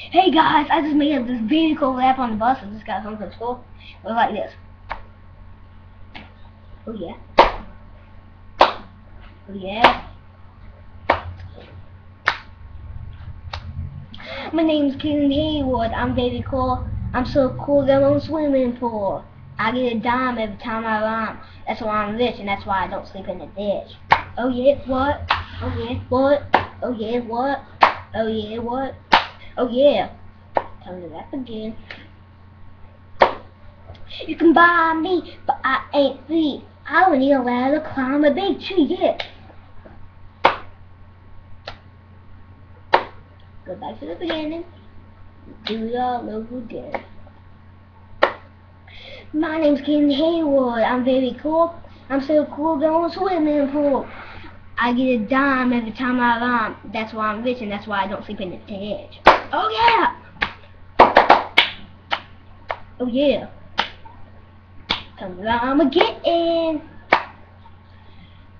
Hey guys, I just made up this very cool rap on the bus. I just got home from school. It was like this. Oh yeah. Oh yeah. My name's Ken Haywood. I'm very cool. I'm so cool that I'm swimming pool. I get a dime every time I rhyme. That's why I'm rich and that's why I don't sleep in the ditch. Oh yeah, what? Oh yeah, what? Oh yeah, what? Oh yeah, what? Oh yeah. Time to rap again. You can buy me, but I ain't free. I don't need a ladder to climb a big tree, yeah. Go back to the beginning. Do it all over again. My name's Ken Haywood. I'm very cool. I'm so cool going swimming pool. I get a dime every time I rhyme. That's why I'm rich and that's why I don't sleep in the ditch. Oh yeah! Oh yeah. Come rhyme again.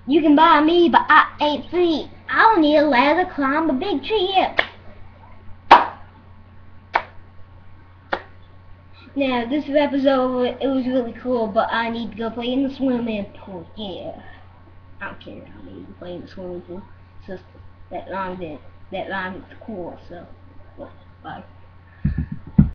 You can buy me, but I ain't free. I don't need a ladder to climb a big tree. Yeah. Now, this is over. It was really cool, but I need to go play in the swimming pool. Yeah. I'm kidding. I need to play in the swimming pool. So that rhymes it. That rhymes it's cool. So, bye.